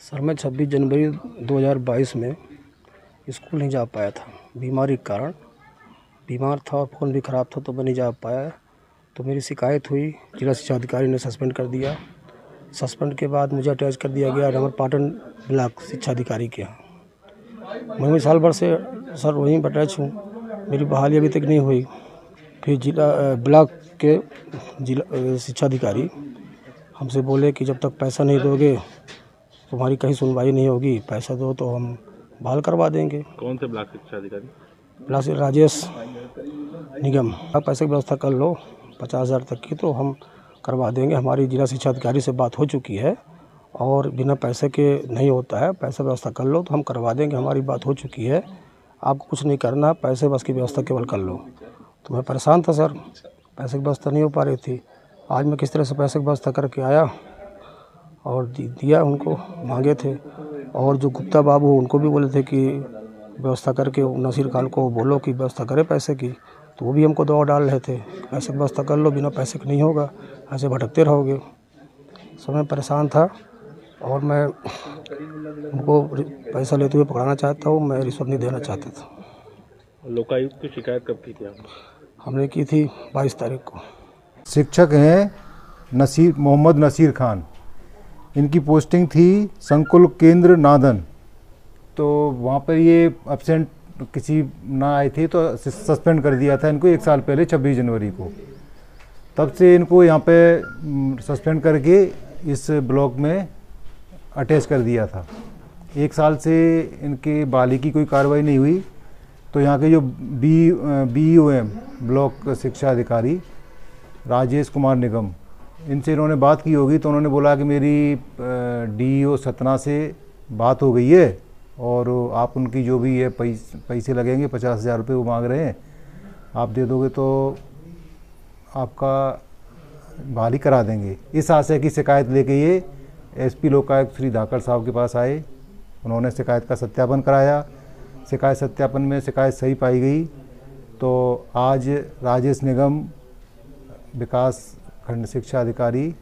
Sir, मैं 26 जनवरी 2022 में school नहीं जा पाया था। बीमारी के कारण। बीमार था और फ़ोन भी ख़राब था तो मैं नहीं जा पाया। तो मेरी शिकायत हुई। जिला शिक्षा अधिकारी ने सस्पेंड कर दिया। सस्पेंड के बाद मुझे अटैच कर दिया गया नगर पाटन ब्लॉक शिक्षा अधिकारी के यहाँ। मैं भी साल भर से, सर, वहीं पर अटैच हूँ। मेरी बहाली अभी तक नहीं हुई। फिर जिला ब्लॉक के जिला शिक्षा अधिकारी हमसे बोले कि जब तक पैसा नहीं दोगे तुम्हारी कहीं सुनवाई नहीं होगी पैसा दो तो हम बहाल करवा देंगे। कौन से ब्लॉक शिक्षा अधिकारी? ब्लॉक राजेश निगम। आप पैसे की व्यवस्था कर लो पचास हज़ार तक की तो हम करवा देंगे। हमारी जिला शिक्षा अधिकारी से बात हो चुकी है और बिना पैसे के नहीं होता है। पैसा व्यवस्था कर लो तो हम करवा देंगे। हमारी बात हो चुकी है। आपको कुछ नहीं करना पैसे बस की व्यवस्था केवल कर लो। तो मैं परेशान था सर। पैसे की व्यवस्था नहीं हो पा रही थी। आज मैं किस तरह से पैसे की व्यवस्था करके आया? और दिया उनको मांगे थे। और जो गुप्ता बाबू उनको भी बोले थे कि व्यवस्था करके नसीर खान को बोलो कि व्यवस्था करे पैसे की तो वो भी हमको दवा डाल रहे थे। पैसे की व्यवस्था कर लो बिना पैसे के नहीं होगा ऐसे भटकते रहोगे। सो मैं परेशान था और मैं उनको पैसा लेते हुए पकड़ाना चाहता हूँ मैं रिश्वत नहीं देना चाहता था। लोकायुक्त की शिकायत कब की थी आपने? हमने की थी बाईस तारीख को। शिक्षक हैं नसीर मोहम्मद नसीर खान। इनकी पोस्टिंग थी संकुल केंद्र नादन। तो वहाँ पर ये एबसेंट किसी ना आए थे तो सस्पेंड कर दिया था इनको एक साल पहले 26 जनवरी को। तब से इनको यहाँ पे सस्पेंड करके इस ब्लॉक में अटैच कर दिया था। एक साल से इनके बाली की कोई कार्रवाई नहीं हुई। तो यहाँ के जो B B O M block शिक्षा अधिकारी, राजेश कुमार निगम इनसे इन्होंने बात की होगी तो उन्होंने बोला कि मेरी डी ओ सतना से बात हो गई है और आप उनकी जो भी है पैस, पैसे लगेंगे पचास हज़ार रुपये वो मांग रहे हैं। आप दे दोगे तो आपका बहाली करा देंगे। इस आशय की शिकायत लेके ये एसपी लोकायुक्त श्री धाकड़ साहब के पास आए। उन्होंने शिकायत का सत्यापन कराया। शिकायत सत्यापन में शिकायत सही पाई गई। तो आज राजेश निगम विकास खंड शिक्षा अधिकारी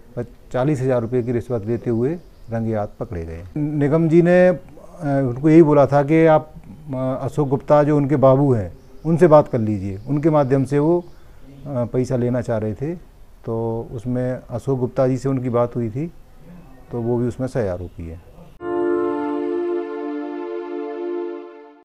चालीस हज़ार रुपये की रिश्वत लेते हुए रंगे हाथ पकड़े गए। निगम जी ने उनको यही बोला था कि आप अशोक गुप्ता जो उनके बाबू हैं, उनसे बात कर लीजिए। उनके माध्यम से वो पैसा लेना चाह रहे थे। तो उसमें अशोक गुप्ता जी से उनकी बात हुई थी तो वो भी उसमें सह आरोपी है।